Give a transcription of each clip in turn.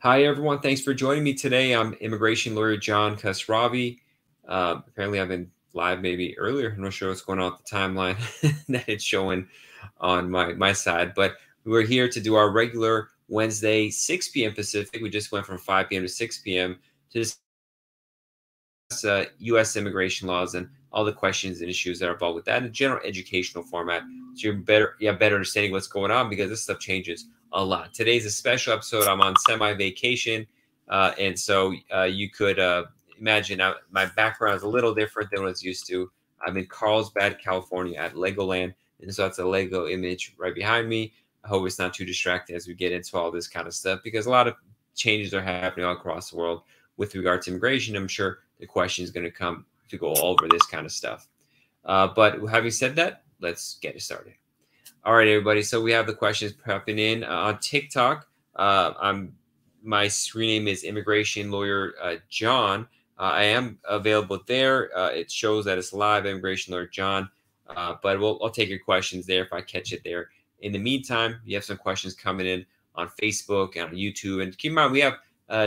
Hi, everyone. Thanks for joining me today. I'm immigration lawyer John Khosravi. Uh, apparently, I've been live maybe earlier. I'm not sure what's going on with the timeline that it's showing on my, my side, but we're here to do our regular Wednesday, 6 p.m. Pacific. We just went from 5 p.m. to 6 p.m. to uh, U.S. immigration laws and all the questions and issues that are involved with that in a general educational format. So you're better, you have better understanding what's going on because this stuff changes a lot. Today's a special episode. I'm on semi vacation. Uh, and so uh, you could uh, imagine I, my background is a little different than what it's used to. I'm in Carlsbad, California at Legoland. And so that's a Lego image right behind me. I hope it's not too distracting as we get into all this kind of stuff because a lot of changes are happening all across the world with regard to immigration. I'm sure the question is going to come to go over this kind of stuff. Uh, but having said that, let's get it started. All right, everybody. So we have the questions popping in uh, on TikTok. Uh, I'm my screen name is Immigration Lawyer uh, John. Uh, I am available there. Uh, it shows that it's live, Immigration Lawyer John. But we'll, I'll take your questions there if I catch it there. In the meantime, you have some questions coming in on Facebook and on YouTube. And keep in mind, we have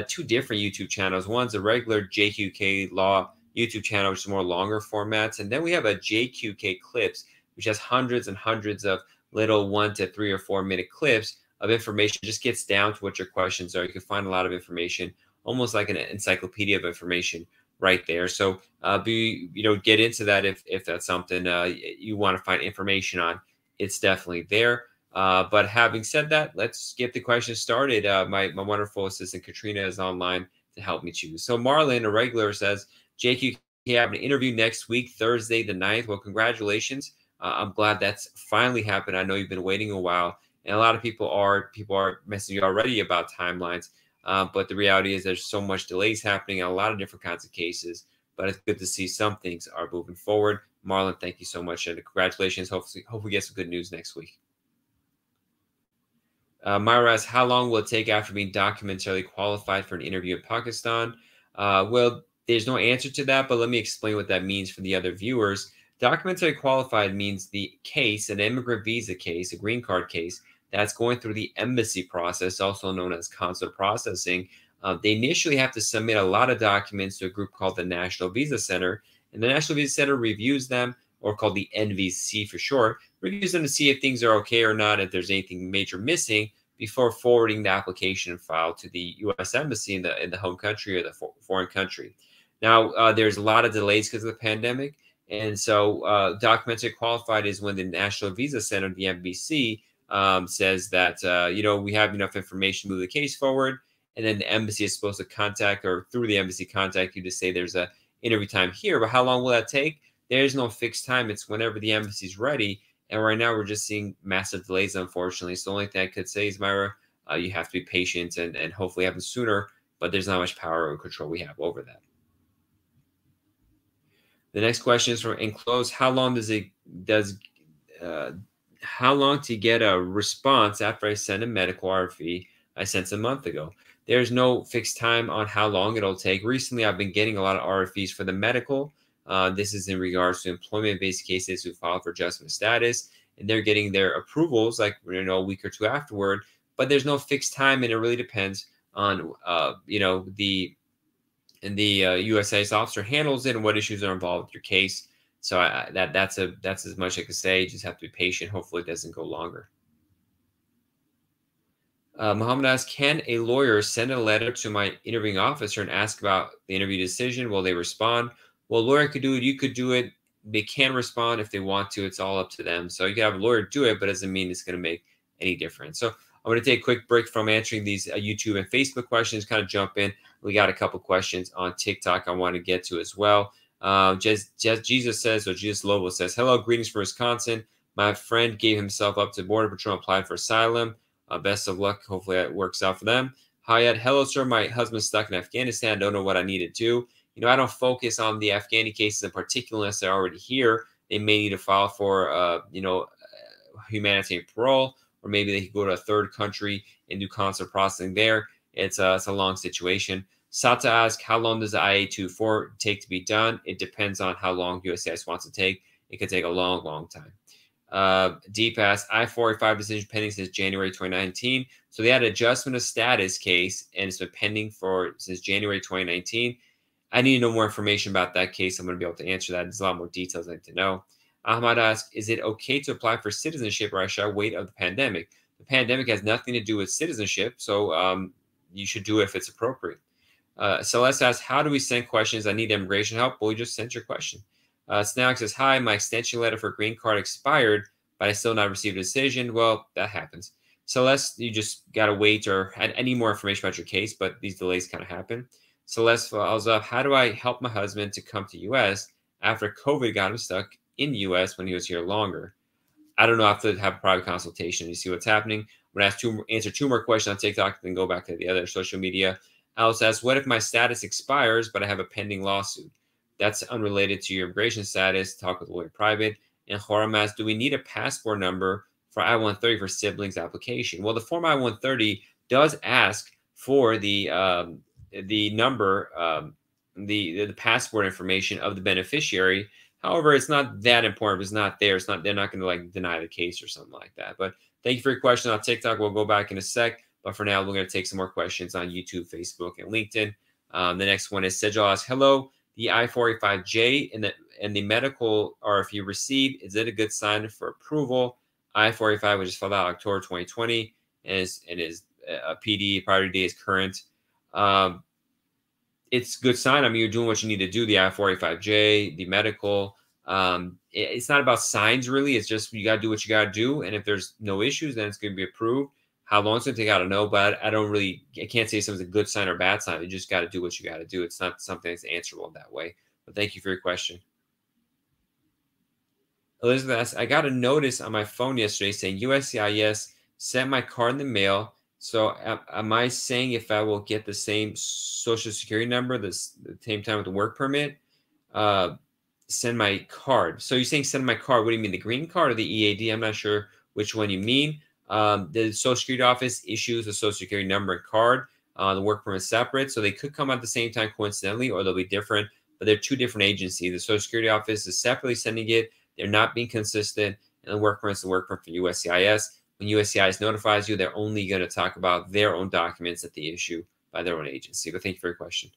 two different YouTube channels. One's a regular JQK Law YouTube channel, which is more longer formats. And then we have a JQK Clips, which has hundreds and hundreds of little one to three or four minute clips of information. It just gets down to what your questions are. You can find a lot of information, almost like an encyclopedia of information right there. So uh, be you know get into that if if that's something uh, you want to find information on. It's definitely there. Uh, but having said that, let's get the questions started. Uh, my my wonderful assistant Katrina is online to help me choose. So Marlin, a regular, says, Jake, you have an interview next week, Thursday the 9th. Well, congratulations. Uh, I'm glad that's finally happened. I know you've been waiting a while, and a lot of people are people are messaging you already about timelines. Uh, but the reality is there's so much delays happening in a lot of different kinds of cases. But it's good to see some things are moving forward. Marlon, thank you so much, and congratulations. Hopefully, hope we get some good news next week. Uh, Myra asks, how long will it take after being documentarily qualified for an interview in Pakistan? Uh, well, there's no answer to that, but let me explain what that means for the other viewers. Documentary qualified means the case, an immigrant visa case, a green card case, that's going through the embassy process, also known as consular processing. Uh, they initially have to submit a lot of documents to a group called the National Visa Center, and the National Visa Center reviews them, or called the NVC for short, reviews them to see if things are okay or not, if there's anything major missing, before forwarding the application file to the U.S. Embassy in the in the home country or the for, foreign country. Now, uh, there's a lot of delays because of the pandemic. And so, uh, documented qualified is when the National Visa Center, the NVC, um, says that uh, you know we have enough information to move the case forward, and then the embassy is supposed to contact or through the embassy contact you to say there's a interview time here. But how long will that take? There's no fixed time. It's whenever the embassy's ready. And right now we're just seeing massive delays, unfortunately. So the only thing I could say is, Myra, uh, you have to be patient and, and hopefully happen sooner. But there's not much power or control we have over that. The next question is from enclosed. How long does it does uh, how long to get a response after I send a medical RFE I sent a month ago? There's no fixed time on how long it'll take. Recently, I've been getting a lot of RFEs for the medical. Uh, this is in regards to employment-based cases who filed for adjustment status, and they're getting their approvals like you know a week or two afterward. But there's no fixed time, and it really depends on uh, you know the and the uh, USCIS officer handles it and what issues are involved with your case. So I, that that's a that's as much I can say. You just have to be patient. Hopefully, it doesn't go longer. Uh, Muhammad asks, can a lawyer send a letter to my interviewing officer and ask about the interview decision? Will they respond? Well, lawyer could do it. You could do it. They can respond if they want to. It's all up to them. So you can have a lawyer do it, but it doesn't mean it's going to make any difference. So I'm going to take a quick break from answering these uh, YouTube and Facebook questions, kind of jump in. We got a couple questions on TikTok I want to get to as well. Uh, just, just Jesus says, or Jesus Lobo says, Hello, greetings from Wisconsin. My friend gave himself up to Border Patrol, applied for asylum. Uh, best of luck. Hopefully, that works out for them. Hi, Hayat, hello, sir. My husband's stuck in Afghanistan. Don't know what I need to do. You know, I don't focus on the Afghani cases in particular unless they're already here. They may need to file for, uh, you know, humanitarian parole or maybe they could go to a third country and do consular processing there. It's a, it's a long situation. Sata asks, how long does the I-824 take to be done? It depends on how long USCIS wants to take. It could take a long, long time. Uh, D pass I 45 decision pending since January 2019. So they had an adjustment of status case and it's been pending for since January 2019. I need to know more information about that case. I'm going to be able to answer that. There's a lot more details I need to know. Ahmad asks, is it okay to apply for citizenship or I should I wait of the pandemic? The pandemic has nothing to do with citizenship, so um, you should do it if it's appropriate. Uh, Celeste asks, how do we send questions? I need immigration help. Well, you just sent your question. Uh, Snack says, hi, my extension letter for green card expired, but I still not received a decision. Well, that happens. Celeste, you just got to wait or any more information about your case, but these delays kind of happen. Celeste follows up, how do I help my husband to come to U.S. after COVID got him stuck in the U.S. when he was here longer? I don't know. I have to have a private consultation to see what's happening. Going to ask two, answer two more questions on TikTok, then go back to the other social media. Alice asks, what if my status expires, but I have a pending lawsuit? That's unrelated to your immigration status. Talk with lawyer private. And Joram asks, do we need a passport number for I-130 for siblings application? Well, the form I-130 does ask for the um, the number, um, the the passport information of the beneficiary. However, it's not that important. If it's not there, it's not. They're not going to like deny the case or something like that. But thank you for your question on TikTok. We'll go back in a sec. But for now, we're going to take some more questions on YouTube, Facebook, and LinkedIn. Um, the next one is Sejal asks, "Hello, the I-485J and the and the medical RFE received. Is it a good sign for approval? I-485 was just filed out October 2020 and is and is a PD priority date is current. Um, it's good sign. I mean, you're doing what you need to do. The I-485J, the medical. Um, it, it's not about signs really. It's just you got to do what you got to do. And if there's no issues, then it's going to be approved. How long it's going to take, I don't know. But I don't really, I can't say something's a good sign or bad sign. You just got to do what you got to do. It's not something that's answerable that way. But thank you for your question. Elizabeth asks, I got a notice on my phone yesterday saying USCIS sent my card in the mail so am I saying if I will get the same social security number this the same time with the work permit, uh, send my card. So you're saying send my card. What do you mean, the green card or the EAD? I'm not sure which one you mean. Um, the Social Security Office issues a Social Security number and card. Uh, the work permit separate, so they could come at the same time coincidentally, or they'll be different. But they're two different agencies. The Social Security Office is separately sending it. They're not being consistent, and the work permit is the work permit for USCIS when USCIS notifies you, they're only going to talk about their own documents that they issue by their own agency. But thank you for your question.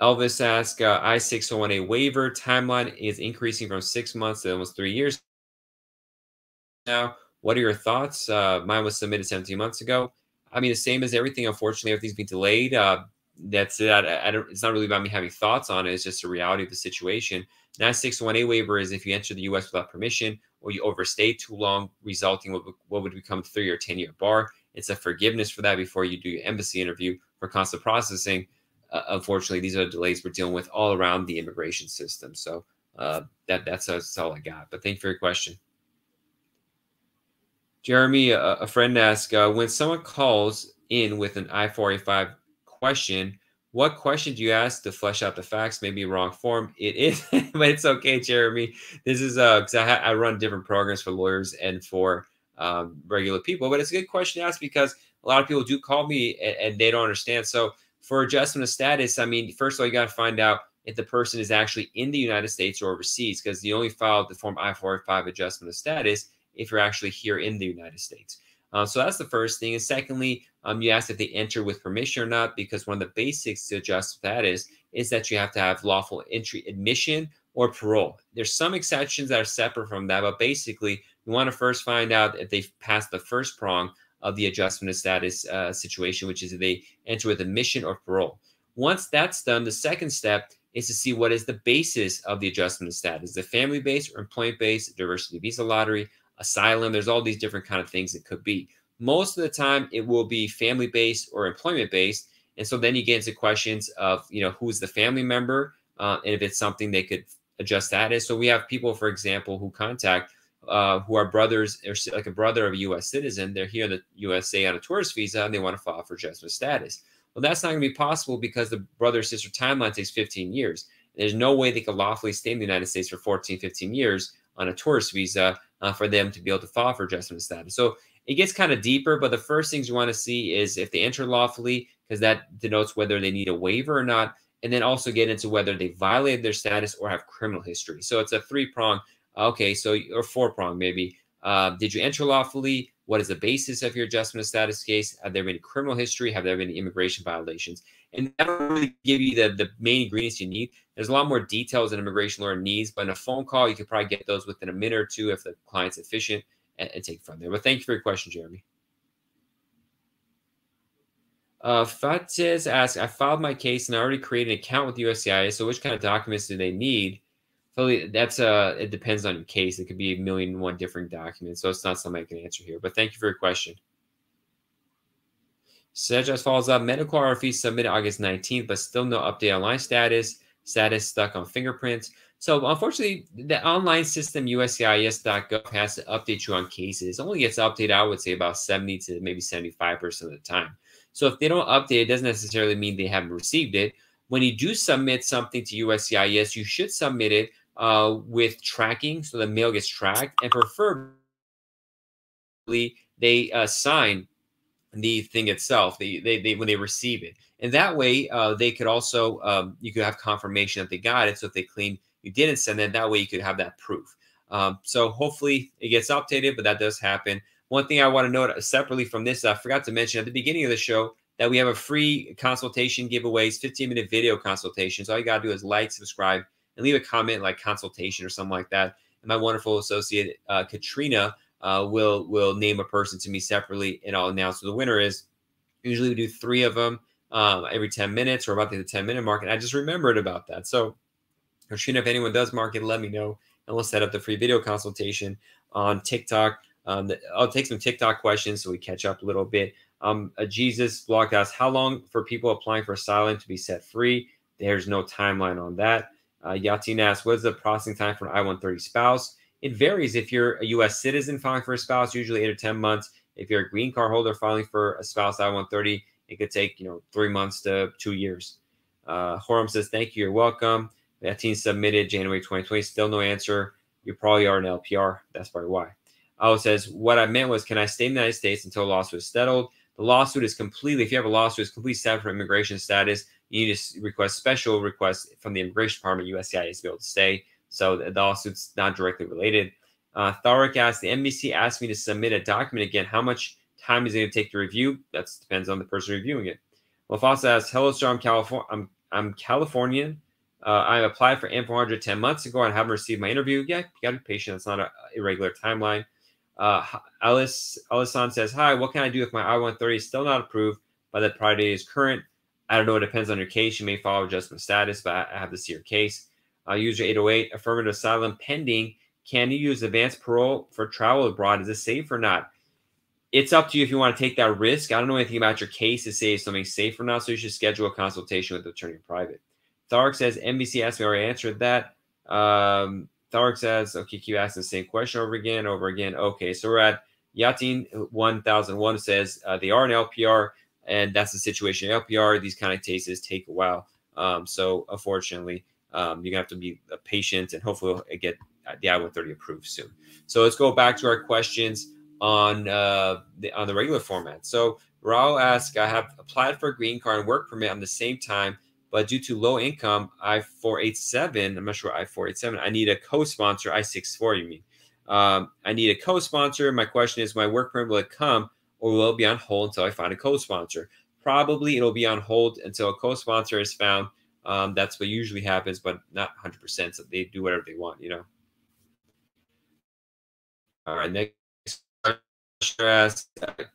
Elvis asks, uh, I-601A waiver timeline is increasing from six months to almost three years now. What are your thoughts? Uh, mine was submitted 17 months ago. I mean, the same as everything. Unfortunately, everything's been delayed. Uh, that's it. I, I, don't. It's not really about me having thoughts on it. It's just a reality of the situation. Now, 601A waiver is if you enter the U.S. without permission or you overstay too long, resulting in what would become three or 10 year bar. It's a forgiveness for that before you do your embassy interview for consular processing. Uh, unfortunately, these are the delays we're dealing with all around the immigration system. So uh, that that's, that's all I got. But thank you for your question. Jeremy, a, a friend asked, uh, when someone calls in with an I-485 question, what question do you ask to flesh out the facts? Maybe wrong form. It is, but it's okay, Jeremy. This is uh, because I, I run different programs for lawyers and for um, regular people, but it's a good question to ask because a lot of people do call me and, and they don't understand. So for adjustment of status, I mean, first of all, you got to find out if the person is actually in the United States or overseas, because you only file the form I-485 adjustment of status if you're actually here in the United States. Uh, so that's the first thing. And secondly, um, you asked if they enter with permission or not, because one of the basics to adjust that is is that you have to have lawful entry admission or parole. There's some exceptions that are separate from that, but basically, you want to first find out if they've passed the first prong of the adjustment of status uh, situation, which is if they enter with admission or parole. Once that's done, the second step is to see what is the basis of the adjustment of status: the family based or employment based, diversity visa lottery, asylum. There's all these different kind of things it could be. Most of the time, it will be family based or employment based. And so then you get into questions of, you know, who's the family member uh, and if it's something they could adjust that is. So we have people, for example, who contact uh, who are brothers or like a brother of a U.S. citizen. They're here in the USA on a tourist visa and they want to file for adjustment status. Well, that's not going to be possible because the brother sister timeline takes 15 years. There's no way they could lawfully stay in the United States for 14, 15 years on a tourist visa uh, for them to be able to file for adjustment of status. So it gets kind of deeper, but the first things you want to see is if they enter lawfully, because that denotes whether they need a waiver or not, and then also get into whether they violated their status or have criminal history. So it's a three prong Okay, so or four prong maybe. Uh, did you enter lawfully? What is the basis of your adjustment of status case? Have there been criminal history? Have there been immigration violations? And will really give you the, the main ingredients you need. There's a lot more details an immigration lawyer needs, but in a phone call, you could probably get those within a minute or two if the client's efficient and, and take from there. But thank you for your question, Jeremy. Uh, Fatez asks, I filed my case and I already created an account with USCIS. So which kind of documents do they need? So that's uh, it depends on your case. It could be a million and one different documents. So it's not something I can answer here. But thank you for your question. Sedge follows up. Medical RFE submitted August 19th, but still no update online status. Status stuck on fingerprints. So unfortunately, the online system USCIS.gov has to update you on cases. Only gets updated, I would say, about 70 to maybe 75% of the time. So if they don't update, it doesn't necessarily mean they haven't received it. When you do submit something to USCIS, you should submit it uh, with tracking, so the mail gets tracked, and preferably they uh, sign the thing itself. They, they, they when they receive it, and that way uh, they could also um, you could have confirmation that they got it. So if they claim you didn't send it, that way you could have that proof. Um, so hopefully it gets updated, but that does happen. One thing I want to note separately from this, I forgot to mention at the beginning of the show that we have a free consultation giveaways, 15 minute video consultations. All you got to do is like, subscribe, and leave a comment like consultation or something like that. And my wonderful associate uh, Katrina uh, will will name a person to me separately, and I'll announce who the winner is. Usually we do three of them um, every 10 minutes or about the 10 minute mark. And I just remembered about that. So Katrina, if anyone does mark it, let me know, and we'll set up the free video consultation on TikTok. Um, I'll take some TikTok questions so we catch up a little bit. Um, a Jesus blog asks, how long for people applying for asylum to be set free? There's no timeline on that. Uh, Yatin asks, what is the processing time for an I-130 spouse? It varies. If you're a U.S. citizen filing for a spouse, usually eight or 10 months. If you're a green card holder filing for a spouse I-130, it could take, you know, three months to two years. Uh, Horam says, thank you. You're welcome. Yatin submitted January 2020. Still no answer. You probably are an LPR. That's probably why. Oh, says, what I meant was, can I stay in the United States until a lawsuit is settled? The lawsuit is completely, if you have a lawsuit, it's completely separate from immigration status. You need to request special requests from the immigration department, USCIS, to be able to stay. So the lawsuit's not directly related. Uh, Tharik asked, the NVC asked me to submit a document again. How much time is it going to take to review? That depends on the person reviewing it. Mufasa asks, hello, sir, I'm, Californ- I'm, I'm Californian. Uh, I applied for N-400 10 months ago and haven't received my interview. Yeah, you got to be patient. It's not an irregular timeline. Uh, Alice Alison says, "Hi, what can I do if my I-130 is still not approved, by the priority is current? I don't know. It depends on your case. You may follow adjustment status, but I have to see your case. Uh, user 808, affirmative asylum pending. Can you use advanced parole for travel abroad? Is it safe or not? It's up to you if you want to take that risk. I don't know anything about your case to say if something's safe or not, so you should schedule a consultation with the attorney private. Thark says, NVC asked me, already answered that. Um, Thark says, okay, keep asking the same question over again, over again. Okay, so we're at Yatin 1001 says uh, they are an LPR, and that's the situation. LPR, these kind of cases take a while. Um, so unfortunately, um, you're gonna have to be patient, and hopefully get the I-130 approved soon. So let's go back to our questions on uh, the on the regular format. So Raul asks, I have applied for a green card and work permit on the same time but due to low income, I 487, I'm not sure I 487, I need a co sponsor, I 64, you mean. Um, I need a co sponsor. My question is, my work permit will it come or will it be on hold until I find a co sponsor? Probably it'll be on hold until a co sponsor is found. Um, that's what usually happens, but not 100%. So they do whatever they want, you know. All right, next question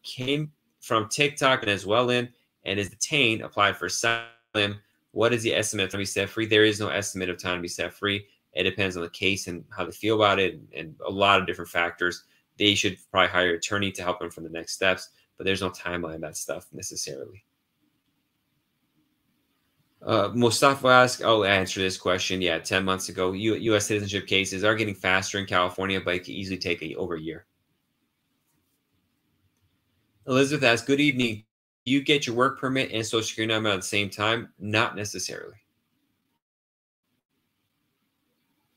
came from TikTok and as well in and is detained, applied for asylum what is the estimate of time to be set free? There is no estimate of time to be set free. It depends on the case and how they feel about it and a lot of different factors. They should probably hire an attorney to help them from the next steps, but there's no timeline that stuff necessarily. Uh, Mustafa asked, oh, answer this question. Yeah, 10 months ago, U- U.S. citizenship cases are getting faster in California, but it could easily take a, over a year. Elizabeth asks, good evening you get your work permit and social security number at the same time? Not necessarily.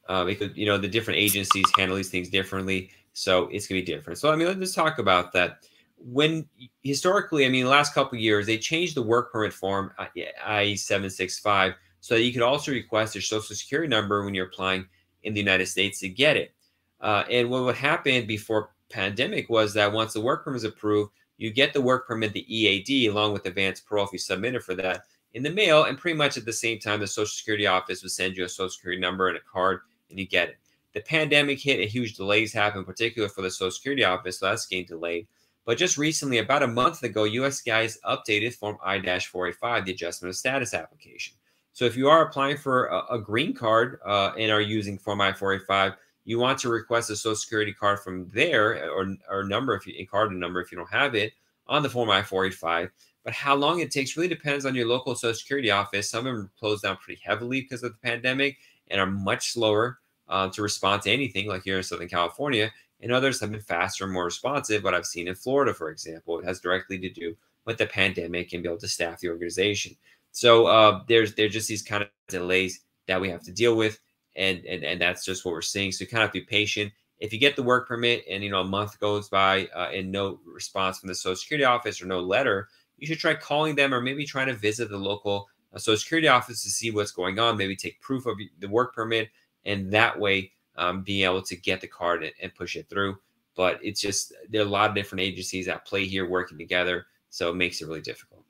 Uh, because you know the different agencies handle these things differently, so it's gonna be different. So I mean, let's talk about that. When historically, I mean, the last couple years, they changed the work permit form, I-765, so that you could also request your social security number when you're applying in the United States to get it. Uh, and what would happen before pandemic was that once the work permit is approved, you get the work permit, the EAD, along with advanced parole if you submitted for that in the mail. And pretty much at the same time, the Social Security office would send you a Social Security number and a card, and you get it. The pandemic hit, a huge delays happened, particularly for the Social Security office, so that's getting delayed. But just recently, about a month ago, USCIS updated Form I-485, the adjustment of status application. So if you are applying for a, a green card uh, and are using Form I-485, you want to request a Social Security card from there or, or number if you a card number if you don't have it on the Form I-485. But how long it takes really depends on your local Social Security office. Some of them closed down pretty heavily because of the pandemic and are much slower uh, to respond to anything, like here in Southern California. And others have been faster and more responsive. What I've seen in Florida, for example, it has directly to do with the pandemic and be able to staff the organization. So uh, there's there's just these kind of delays that we have to deal with and and and that's just what we're seeing. So you kind of be patient. If you get the work permit and you know a month goes by uh, and no response from the Social Security office or no letter, you should try calling them or maybe trying to visit the local uh, Social Security office to see what's going on. Maybe take proof of the work permit, and that way um, being able to get the card and, and push it through. But it's just there are a lot of different agencies at play here working together, so it makes it really difficult.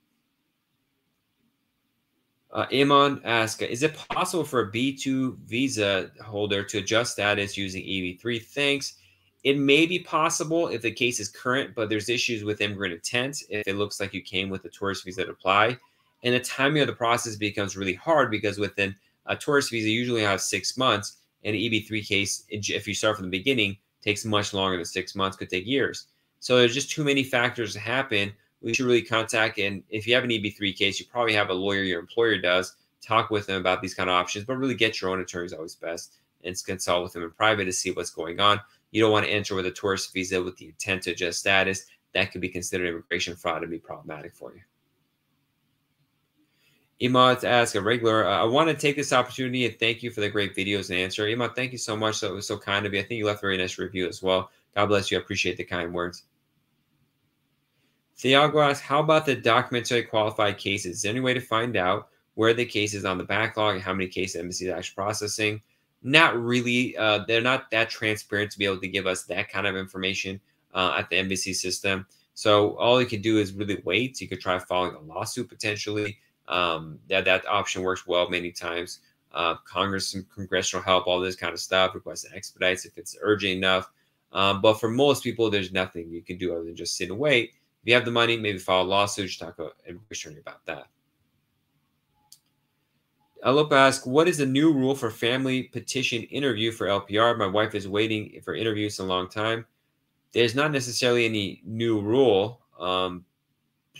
Uh, Iman asks, is it possible for a B2 visa holder to adjust status using EB3? Thanks. It may be possible if the case is current, but there's issues with immigrant intent if it looks like you came with a tourist visa to apply. And the timing of the process becomes really hard because within a tourist visa, usually have six months. An EB3 case, if you start from the beginning, takes much longer than six months, could take years. So there's just too many factors to happen we should really contact. And if you have an EB3 case, you probably have a lawyer your employer does. Talk with them about these kind of options, but really get your own attorney is always best and consult with them in private to see what's going on. You don't want to enter with a tourist visa with the intent to adjust status. That could be considered immigration fraud and be problematic for you. Imad ask a regular. Uh, I want to take this opportunity and thank you for the great videos and answer. Imad, thank you so much. That was so kind of you. I think you left a very nice review as well. God bless you. I appreciate the kind words. Thiago asks, how about the documentary qualified cases? Is there any way to find out where the case is on the backlog and how many cases embassy is actually processing? Not really. Uh, they're not that transparent to be able to give us that kind of information uh, at the embassy system. So all you can do is really wait. You could try filing a lawsuit potentially. Um, that that option works well many times. Uh, Congress, some congressional help, all this kind of stuff. Request expedites if it's urgent enough. Um, but for most people, there's nothing you can do other than just sit and wait. If you have the money, maybe file a lawsuit. Talk to an attorney about that. Alopa asks, what is the new rule for family petition interview for LPR? My wife is waiting for interviews a long time. There's not necessarily any new rule. Um,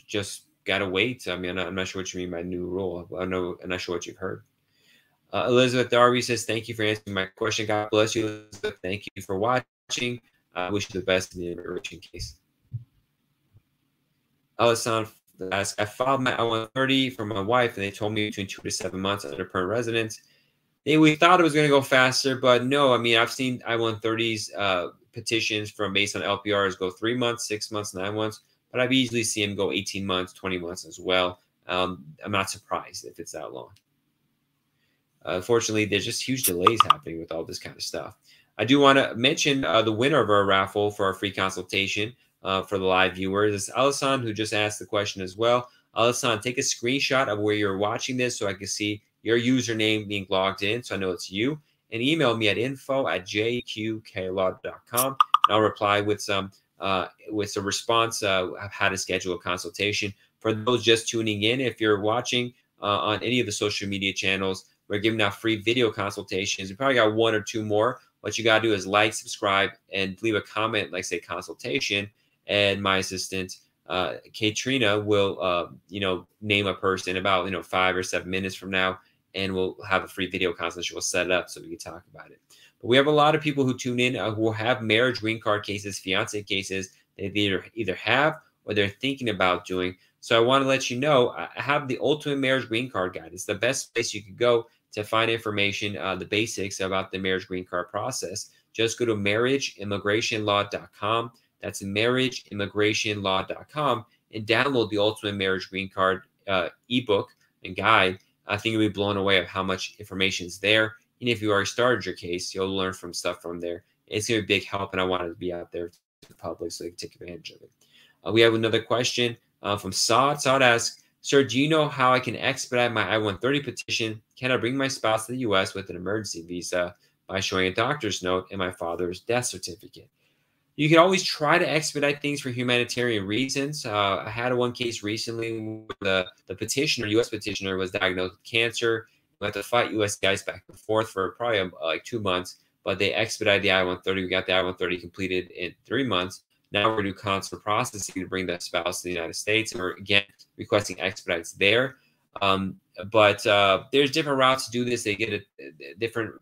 just gotta wait. I mean, I'm not, I'm not, sure what you mean by new rule. I know I'm not sure what you've heard. Uh, Elizabeth Darby says, "Thank you for answering my question. God bless you, Elizabeth. Thank you for watching. I wish you the best in the immigration case." Alessandro asked, I filed my I-130 for my wife, and they told me between two to seven months under permanent residence. They, we thought it was going to go faster, but no. I mean, I've seen I-130s uh, petitions from based on LPRs go three months, six months, nine months, but I've easily seen them go 18 months, 20 months as well. Um, I'm not surprised if it's that long. Unfortunately, there's just huge delays happening with all this kind of stuff. I do want to mention uh, the winner of our raffle for our free consultation uh, for the live viewers. It's Alasan who just asked the question as well. Alasan, take a screenshot of where you're watching this so I can see your username being logged in so I know it's you. And email me at info at jqklaw.com. And I'll reply with some uh, with a response uh, of how to schedule a consultation. For those just tuning in, if you're watching uh, on any of the social media channels, we're giving out free video consultations. We probably got one or two more. What you got to do is like, subscribe, and leave a comment, like say consultation and my assistant uh, Katrina will, uh, you know, name a person about you know five or seven minutes from now, and we'll have a free video consultation. We'll set it up so we can talk about it. We have a lot of people who tune in uh, who have marriage, green card cases, fiance cases. They either either have or they're thinking about doing. So I want to let you know I have the Ultimate Marriage Green Card Guide. It's the best place you could go to find information, uh, the basics about the marriage green card process. Just go to marriageimmigrationlaw.com that's marriageimmigrationlaw.com and download the Ultimate Marriage Green Card uh, ebook and guide. I think you'll be blown away of how much information is there. If you already started your case, you'll learn from stuff from there it's going to be a big help. And I wanted to be out there to the public so they can take advantage of it. Uh, we have another question uh, from Saad. Saad asks, Sir, do you know how I can expedite my I 130 petition? Can I bring my spouse to the US with an emergency visa by showing a doctor's note and my father's death certificate? You can always try to expedite things for humanitarian reasons. Uh, I had one case recently where the, the petitioner, US petitioner, was diagnosed with cancer. We had to fight USCIS back and forth for probably um, like two months, but they expedited the I 130. We got the I 130 completed in three months. Now we're doing consular processing to bring that spouse to the United States. And we're again requesting expedites there. Um, but uh, there's different routes to do this. They get a, a different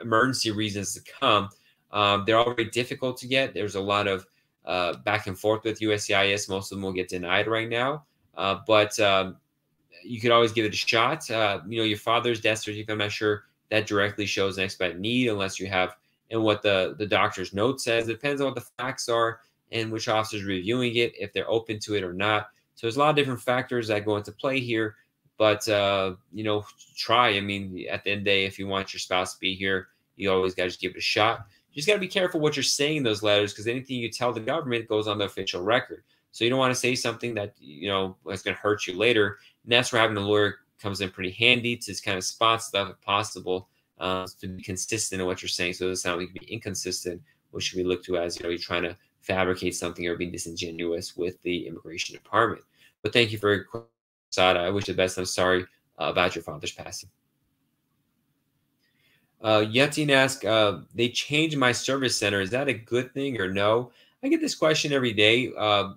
emergency reasons to come. Um, they're very difficult to get. There's a lot of uh, back and forth with USCIS. Most of them will get denied right now. Uh, but um, you could always give it a shot. Uh, you know, your father's death certificate, I'm not sure that directly shows an expedite need unless you have and what the, the doctor's note says. It depends on what the facts are and which officer's reviewing it, if they're open to it or not. So there's a lot of different factors that go into play here. But uh, you know, try. I mean, at the end of the day, if you want your spouse to be here, you always got to give it a shot. You just got to be careful what you're saying in those letters because anything you tell the government goes on the official record. So you don't want to say something that you know is going to hurt you later. And that's where having a lawyer comes in pretty handy to kind of spot stuff if possible, uh, to be consistent in what you're saying. So it doesn't sound like you can be inconsistent, which be looked to as you know you're trying to fabricate something or be disingenuous with the immigration department. But thank you for your Sada. I wish you the best. I'm sorry uh, about your father's passing. Uh, Yetin asks, uh, they changed my service center. Is that a good thing or no? I get this question every day. Uh,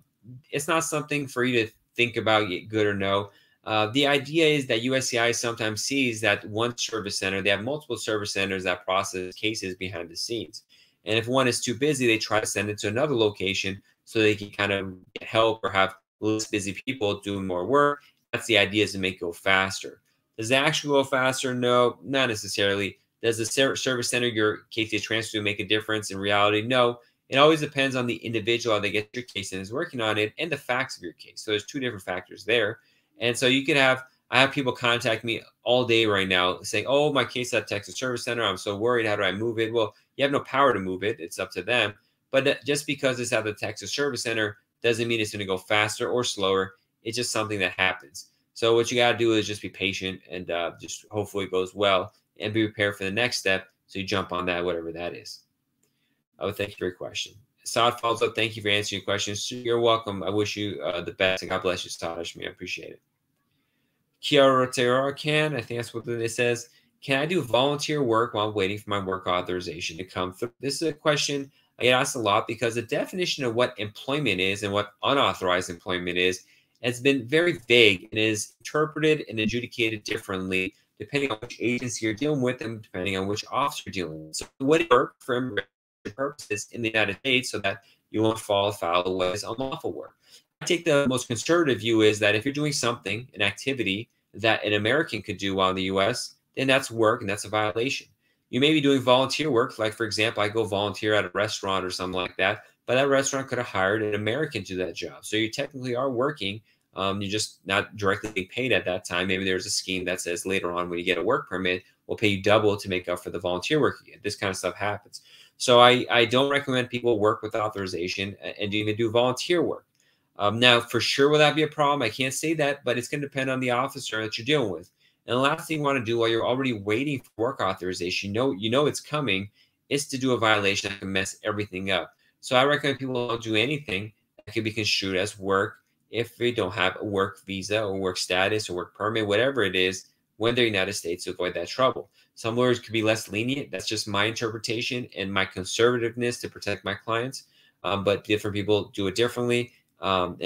it's not something for you to think about, good or no. Uh, the idea is that USCI sometimes sees that one service center, they have multiple service centers that process cases behind the scenes. And if one is too busy, they try to send it to another location so they can kind of get help or have less busy people doing more work. That's the idea is to make it go faster. Does it actually go faster? No, not necessarily. Does the service center your case get transferred to make a difference in reality? No. It always depends on the individual how they get your case and is working on it and the facts of your case. So there's two different factors there. And so you could have I have people contact me all day right now saying, "Oh, my case at Texas Service Center. I'm so worried. How do I move it?" Well, you have no power to move it. It's up to them. But just because it's at the Texas Service Center doesn't mean it's going to go faster or slower. It's just something that happens. So what you got to do is just be patient and uh, just hopefully it goes well and be prepared for the next step. So you jump on that, whatever that is. Oh, thank you for your question. Saad follows up. Thank you for answering your questions. You're welcome. I wish you uh, the best and God bless you, Saad. I appreciate it. Kiara Terra can, I think that's what it says. Can I do volunteer work while waiting for my work authorization to come through? This is a question I get asked a lot because the definition of what employment is and what unauthorized employment is has been very vague and is interpreted and adjudicated differently depending on which agency you're dealing with and depending on which officer you're dealing with. So what work for immigration purposes in the United States so that you won't fall foul of what is unlawful work. I take the most conservative view is that if you're doing something, an activity that an American could do while in the US, then that's work and that's a violation. You may be doing volunteer work, like for example, I go volunteer at a restaurant or something like that, but that restaurant could have hired an American to do that job. So you technically are working. Um, you're just not directly being paid at that time. Maybe there's a scheme that says later on when you get a work permit, we'll pay you double to make up for the volunteer work again. This kind of stuff happens. So I, I don't recommend people work with authorization and even do volunteer work. Um, now, for sure, will that be a problem? I can't say that, but it's going to depend on the officer that you're dealing with. And the last thing you want to do while you're already waiting for work authorization, you know, you know it's coming, is to do a violation that can mess everything up. So I recommend people don't do anything that can be construed as work if they don't have a work visa or work status or work permit, whatever it is, when they're in the United States to avoid that trouble. Some lawyers could be less lenient. That's just my interpretation and my conservativeness to protect my clients. Um, but different people do it differently. Um,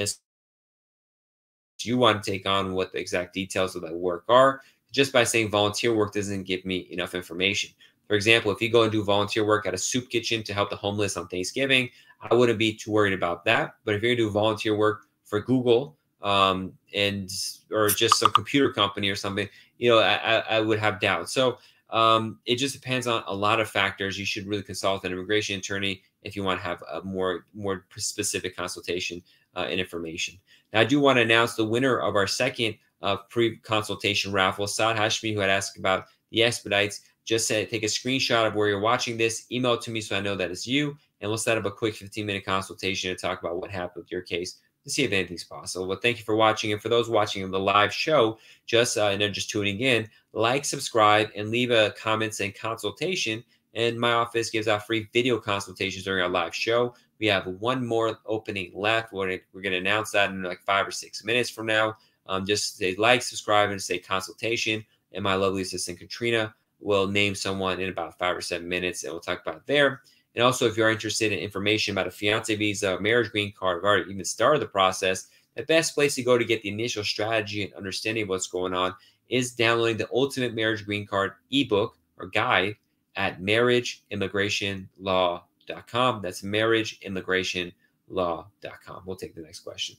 you want to take on what the exact details of that work are. Just by saying volunteer work doesn't give me enough information. For example, if you go and do volunteer work at a soup kitchen to help the homeless on Thanksgiving, I wouldn't be too worried about that. But if you're to do volunteer work for Google um, and or just some computer company or something, you know, I, I would have doubts. So um, it just depends on a lot of factors. You should really consult an immigration attorney if you want to have a more more specific consultation uh, and information. Now, I do want to announce the winner of our second uh, pre-consultation raffle, Saad Hashmi, who had asked about the expedites. just said, take a screenshot of where you're watching this, email to me so I know that it's you, and we'll set up a quick 15 minute consultation to talk about what happened with your case to see if anything's possible. But thank you for watching. And for those watching the live show, just uh, and they're just tuning in, like, subscribe, and leave a comment saying consultation. And my office gives out free video consultations during our live show. We have one more opening left. We're, to announce that in like five or six minutes from now. Um, just say like, subscribe, and say consultation. And my lovely assistant Katrina will name someone in about five or seven minutes, and we'll talk about there. And also, if you're interested in information about a fiance visa, marriage green card, I've already even started the process. The best place to go to get the initial strategy and understanding what's going on is downloading the Ultimate Marriage Green Card ebook or guide at marriageimmigrationlaw.com. That's marriageimmigrationlaw.com. We'll take the next question.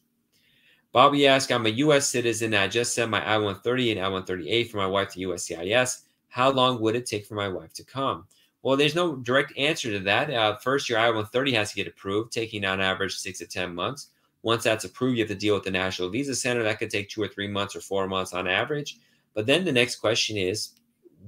Bobby asked, I'm a U.S. citizen. I just sent my I-130 and I-138 for my wife to USCIS. How long would it take for my wife to come? Well, there's no direct answer to that. Uh, first, your I-130 has to get approved, taking on average six to 10 months. Once that's approved, you have to deal with the National Visa Center. That could take two or three months or four months on average. But then the next question is,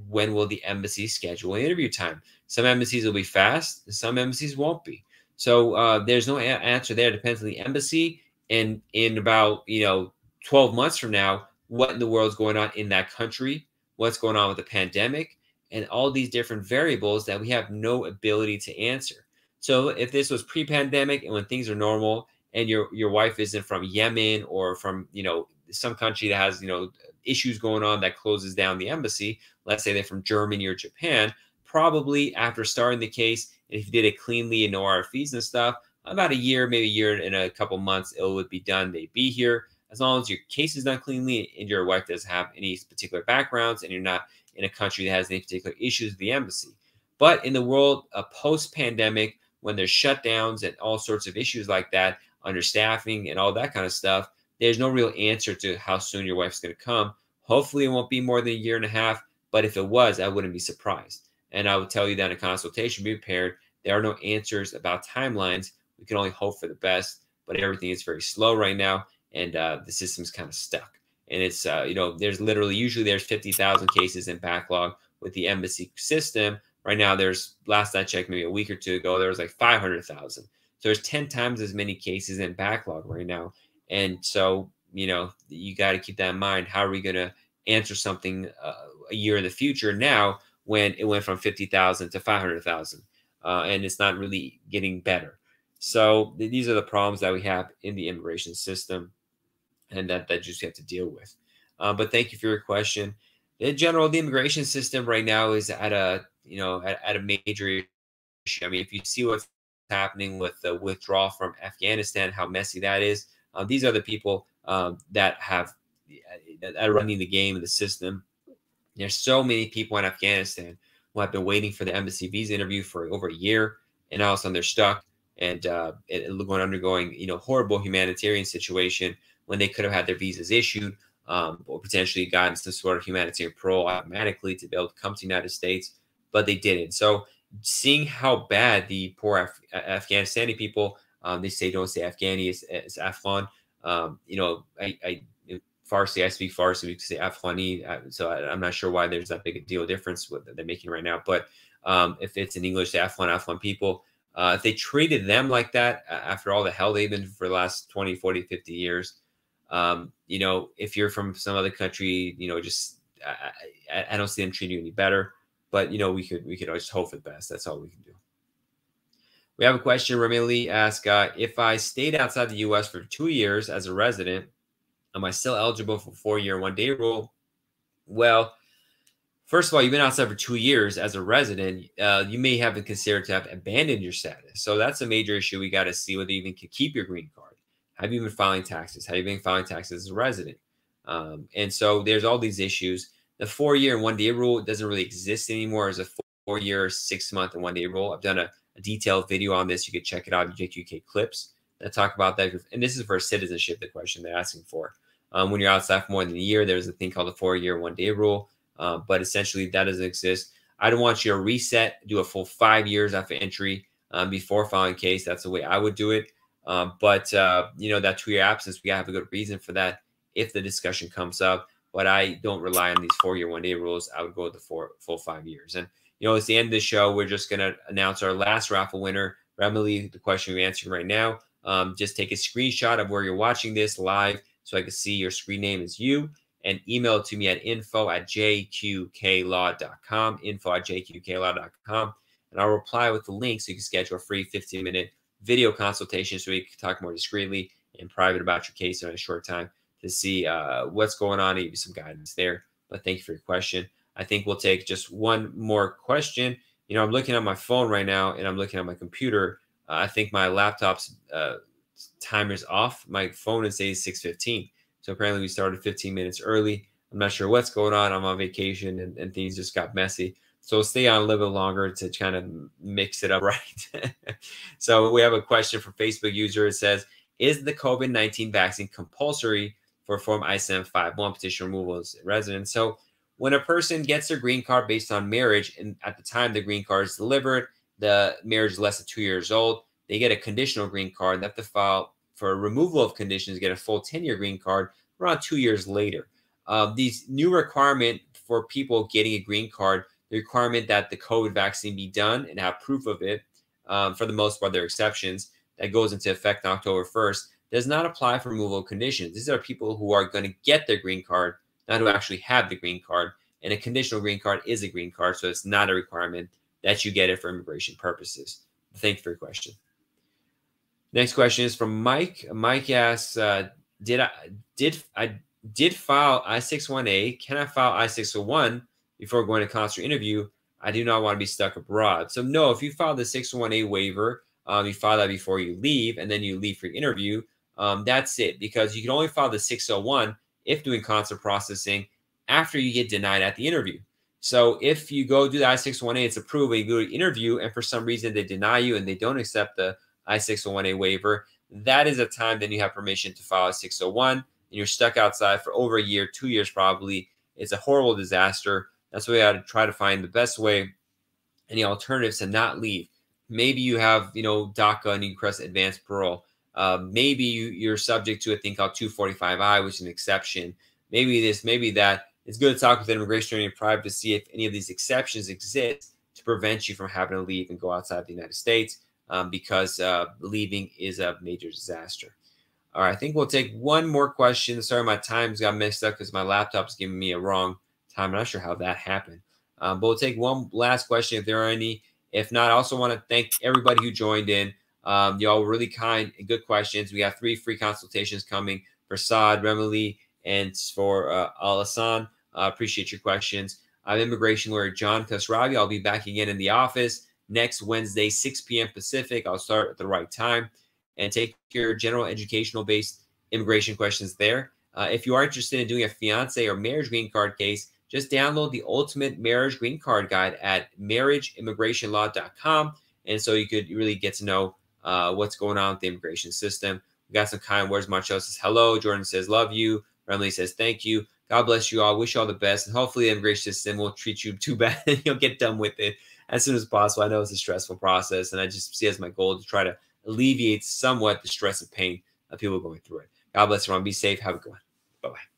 when will the embassy schedule interview time? Some embassies will be fast, some embassies won't be. So uh, there's no answer there. It depends on the embassy. And in about you know 12 months from now, what in the world is going on in that country? What's going on with the pandemic? And all these different variables that we have no ability to answer. So if this was pre-pandemic and when things are normal, and your your wife isn't from Yemen or from you know some country that has you know issues going on that closes down the embassy, let's say they're from Germany or Japan, probably after starting the case, if you did it cleanly and no RFEs and stuff, about a year, maybe a year and a couple months, it would be done. They'd be here. As long as your case is done cleanly and your wife doesn't have any particular backgrounds and you're not in a country that has any particular issues with the embassy. But in the world uh, post pandemic, when there's shutdowns and all sorts of issues like that, understaffing and all that kind of stuff, there's no real answer to how soon your wife's going to come. Hopefully, it won't be more than a year and a half. But if it was, I wouldn't be surprised. And I would tell you that in a consultation, be prepared. There are no answers about timelines. We can only hope for the best, but everything is very slow right now, and uh, the system's kind of stuck. And it's uh, you know there's literally usually there's 50,000 cases in backlog with the embassy system. Right now, there's last I checked, maybe a week or two ago, there was like 500,000. So there's 10 times as many cases in backlog right now. And so you know you got to keep that in mind. How are we going to answer something uh, a year in the future now when it went from 50,000 to 500,000 uh, and it's not really getting better. So th- these are the problems that we have in the immigration system and that, that you just have to deal with. Uh, but thank you for your question. In general, the immigration system right now is at a, you know, at, at a major issue. I mean, if you see what's happening with the withdrawal from Afghanistan, how messy that is, uh, these are the people um, that have that are running the game the system. There's so many people in Afghanistan who have been waiting for the embassy visa interview for over a year, and all of a sudden they're stuck and uh, going undergoing you know horrible humanitarian situation when they could have had their visas issued um, or potentially gotten some sort of humanitarian parole automatically to be able to come to the United States, but they didn't. So seeing how bad the poor Af- Afghanistani people, um, they say don't say Afghani, it's, it's Afghan. Um, you know, I, I Farsi. I speak Farsi. We say Afghani. Uh, so I, am not sure why there's that big a deal difference what they're making right now. But um, if it's in English, Afghan Afghan people, uh, if they treated them like that after all the hell they've been for the last 20, 40, 50 years, um, you know, if you're from some other country, you know, just I, I, I don't see them treating you any better. But you know, we could we could always hope for the best. That's all we can do. We have a question. Ramili asked, uh, if I stayed outside the U.S. for two years as a resident, Am I still eligible for four year one day rule? Well, first of all, you've been outside for two years as a resident. Uh, you may have been considered to have abandoned your status. So that's a major issue. We got to see whether you even can keep your green card. Have you been filing taxes? Have you been filing taxes as a resident? Um, and so there's all these issues. The four year and one day rule doesn't really exist anymore as a four year, six month, and one day rule. I've done a, a detailed video on this. You can check it out in JQK clips that talk about that. And this is for citizenship, the question they're asking for. Um, when you're outside for more than a year, there's a thing called the four year, one day rule. Uh, but essentially, that doesn't exist. I don't want you to reset, do a full five years after entry um, before filing case. That's the way I would do it. Um, but, uh, you know, that two year absence, we have a good reason for that if the discussion comes up. but I don't rely on these four year one day rules. I would go with the four full five years. And you know, it's the end of the show. We're just gonna announce our last raffle winner. Remily, the question we're answering right now. Um, just take a screenshot of where you're watching this live so I can see your screen name is you and email it to me at info at jqklaw.com, info at jqklaw.com. And I'll reply with the link so you can schedule a free 15 minute video consultation so we can talk more discreetly and private about your case in a short time to see uh, what's going on, give you some guidance there. But thank you for your question. I think we'll take just one more question. You know, I'm looking at my phone right now and I'm looking at my computer. Uh, I think my laptop's uh, timer's off. My phone is saying 6:15. So apparently we started 15 minutes early. I'm not sure what's going on. I'm on vacation and, and things just got messy. So we'll stay on a little bit longer to kind of mix it up right. so we have a question from Facebook user. It says, is the COVID-19 vaccine compulsory for Form I-751 petition removal as resident? So when a person gets their green card based on marriage, and at the time the green card is delivered, the marriage is less than two years old, they get a conditional green card. They have to file for removal of conditions, get a full 10 year green card around two years later. Um, these new requirement for people getting a green card, the requirement that the COVID vaccine be done and have proof of it, um, for the most part, there are exceptions that goes into effect on October 1st, does not apply for removal of conditions. These are people who are going to get their green card, not who actually have the green card. And a conditional green card is a green card, so it's not a requirement that you get it for immigration purposes. Thank you for your question. Next question is from Mike. Mike asks, uh, "Did I did I did file I-601A? Can I file I-601 before going to consular interview? I do not want to be stuck abroad." So no, if you file the 601A waiver, um, you file that before you leave, and then you leave for interview. Um, that's it, because you can only file the 601 if doing consular processing after you get denied at the interview. So if you go do the I-601A, it's approved, you go to interview, and for some reason they deny you and they don't accept the I-601A waiver, that is a time then you have permission to file a 601 and you're stuck outside for over a year, two years probably. It's a horrible disaster. That's why I got to try to find the best way, any alternatives to not leave. Maybe you have, you know, DACA and you request advanced parole. Uh, maybe you, you're subject to a thing called 245I, which is an exception. Maybe this, maybe that. It's good to talk with an immigration attorney private to see if any of these exceptions exist to prevent you from having to leave and go outside the United States um, because uh, leaving is a major disaster. All right, I think we'll take one more question. Sorry, my times got mixed up because my laptop's giving me a wrong time. I'm not sure how that happened. Um, but we'll take one last question if there are any. If not, I also want to thank everybody who joined in. Um, y'all were really kind and good questions. We have three free consultations coming for Saad, Remily, and for uh, Alasan. Uh, appreciate your questions. I'm immigration lawyer John Khosravi. I'll be back again in the office next Wednesday, 6 p.m. Pacific. I'll start at the right time and take your general educational based immigration questions there. Uh, if you are interested in doing a fiance or marriage green card case, just download the Ultimate Marriage Green Card Guide at marriageimmigrationlaw.com. And so you could really get to know uh, what's going on with the immigration system. We got some kind words. Marcel says hello. Jordan says love you. Remley says thank you. God bless you all. Wish you all the best. And hopefully the immigration system won't treat you too bad and you'll get done with it as soon as possible. I know it's a stressful process, and I just see as my goal to try to alleviate somewhat the stress and pain of people going through it. God bless everyone. Be safe. Have a good one. Bye bye.